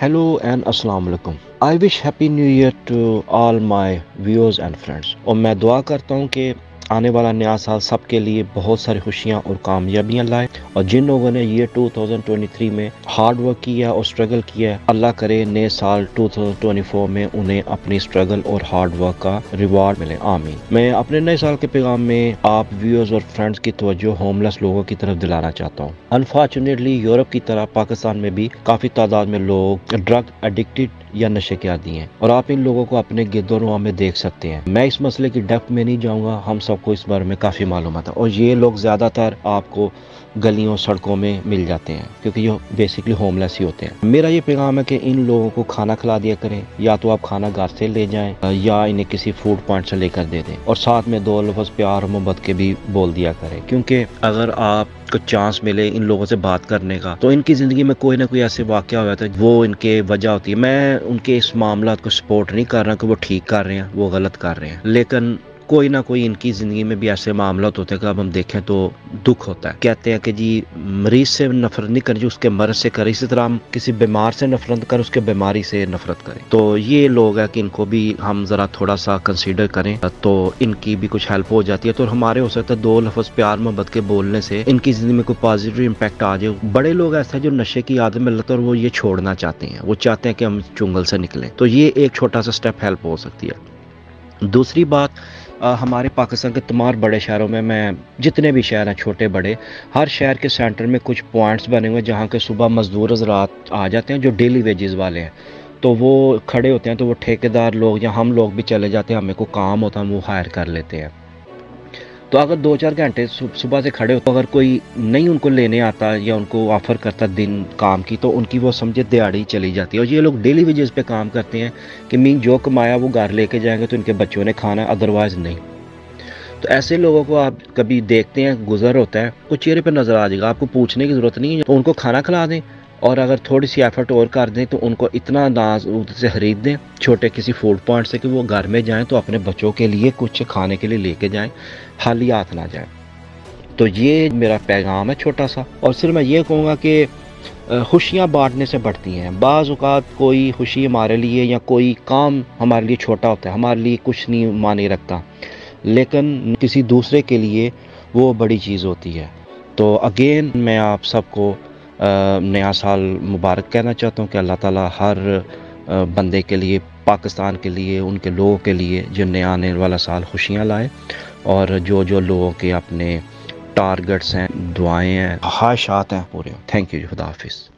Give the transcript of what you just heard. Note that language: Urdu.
Hello and Assalamu Alaikum. I wish Happy New Year to all my viewers and friends. And I pray that. آنے والا نیا سال سب کے لیے بہت ساری خوشیاں اور کامیابیاں لائے۔ اور جن لوگوں نے یہ 2023 میں ہارڈ ورک کیا اور اسٹرگل کیا اللہ کرے نئے سال 2024 میں انہیں اپنی اسٹرگل اور ہارڈ ورک کا ریوارڈ ملے۔ آمین۔ میں اپنے نئے سال کے پیغام میں آپ ویورز اور فرینڈس کی توجہ ہوم لیس لوگوں کی طرف دلانا چاہتا ہوں۔ انفارچونیٹلی یورپ کی طرح پاکستان میں بھی کافی تعداد میں لوگ ڈرگ اڈکٹیڈ یا نشے کے عادی ہیں۔ اور آپ ان لوگوں کو اپنے گرد و میں دیکھ سکتے ہیں۔ میں اس مسئلے کی ڈیپتھ میں نہیں جاؤں گا، ہم سب کو اس بارے میں کافی معلومات ہے۔ اور یہ لوگ زیادہ تر آپ کو گلیوں، سڑکوں میں مل جاتے ہیں، کیونکہ یہ بیسکلی ہوم لیس ہی ہوتے ہیں۔ میرا یہ پیغام ہے کہ ان لوگوں کو کھانا کھلا دیا کریں، یا تو آپ کھانا گھر سے لے جائیں، یا انہیں کسی فوڈ پوائنٹ سے لے کر دے دیں۔ اور ساتھ میں دو لفظ پیار محبت کے بھی بول دیا کریں۔ کیونکہ اگر آپ کو چانس ملے ان لوگوں سے بات کرنے کا، تو ان کی زندگی میں کوئی نہ کوئی ایسے واقعہ ہوا تھا وہ ان کے وجہ ہوتی ہے۔ میں ان کے اس معاملات کو سپورٹ نہیں کر رہا کہ وہ ٹھیک کر رہے ہیں، وہ غلط کر رہے ہیں۔ لیکن کوئی نہ کوئی ان کی زندگی میں بھی ایسے معاملات ہوتے ہیں کہ اب ہم دیکھیں تو دکھ ہوتا ہے۔ کہتے ہیں کہ جی مریض سے نفرت نہیں کریں، جو اس کے مرض سے کرے، اسی طرح ہم کسی بیمار سے نفرت کریں، اس کے بیماری سے نفرت کریں۔ تو یہ لوگ ہیں کہ ان کو بھی ہم ذرا تھوڑا سا کنسیڈر کریں، تو ان کی بھی کچھ ہیلپ ہو جاتی ہے۔ تو ہمارے ہو سکتا ہے دو لفظ پیار، محبت کے بولنے سے ان کی زندگی میں کوئی پازیٹیو امپیکٹ آ جائے۔ بڑے لوگ ایسے ہیں جو نشے کی عادت میں لگتا ہے اور وہ یہ چھوڑنا چاہتے ہیں۔ وہ چاہتے ہیں کہ ہم چنگل سے نکلیں۔ تو یہ ایک چھوٹا سا اسٹیپ ہیلپ ہو سکتی ہے۔ دوسری بات ہمارے پاکستان کے تمام بڑے شہروں میں میں جتنے بھی شہر ہیں، چھوٹے بڑے، ہر شہر کے سینٹر میں کچھ پوائنٹس بنے ہوئے جہاں کے صبح مزدور حضرات آ جاتے ہیں جو ڈیلی ویجز والے ہیں۔ تو وہ کھڑے ہوتے ہیں، تو وہ ٹھیکیدار لوگ یا ہم لوگ بھی چلے جاتے ہیں، ہمیں کو کام ہوتا ہے، ہم وہ ہائر کر لیتے ہیں۔ تو اگر دو چار گھنٹے صبح سے کھڑے ہو تو اگر کوئی نہیں ان کو لینے آتا یا ان کو آفر کرتا دن کام کی، تو ان کی وہ سمجھے دیہڑی چلی جاتی ہے۔ اور یہ لوگ ڈیلی ویجز پہ کام کرتے ہیں کہ مین جو کمایا وہ گھر لے کے جائیں گے تو ان کے بچوں نے کھانا ادروائز نہیں۔ تو ایسے لوگوں کو آپ کبھی دیکھتے ہیں، گزر ہوتا ہے وہ چہرے پہ نظر آ جائے گا، آپ کو پوچھنے کی ضرورت نہیں ہے، تو ان کو کھانا کھلا دیں۔ اور اگر تھوڑی سی ایفرٹ اور کر دیں تو ان کو اتنا انداز سے خرید دیں، چھوٹے کسی فوڈ پوائنٹ سے کہ وہ گھر میں جائیں تو اپنے بچوں کے لیے کچھ کھانے کے لیے لے کے جائیں خالی ہاتھ نہ جائیں۔ تو یہ میرا پیغام ہے چھوٹا سا۔ اور صرف میں یہ کہوں گا کہ خوشیاں بانٹنے سے بڑھتی ہیں۔ بعض اوقات کوئی خوشی ہمارے لیے یا کوئی کام ہمارے لیے چھوٹا ہوتا ہے، ہمارے لیے کچھ نہیں معنی رکھتا۔ لیکن کسی دوسرے کے لیے وہ بڑی چیز ہوتی ہے۔ تو اگین میں آپ سب کو نیا سال مبارک کہنا چاہتا ہوں کہ اللہ تعالیٰ ہر بندے کے لیے، پاکستان کے لیے، ان کے لوگوں کے لیے جو نیا آنے والا سال خوشیاں لائے اور جو جو لوگوں کے اپنے ٹارگٹس ہیں، دعائیں ہیں، خواہشات ہیں پورے۔ تھینک یو خدا حافظ۔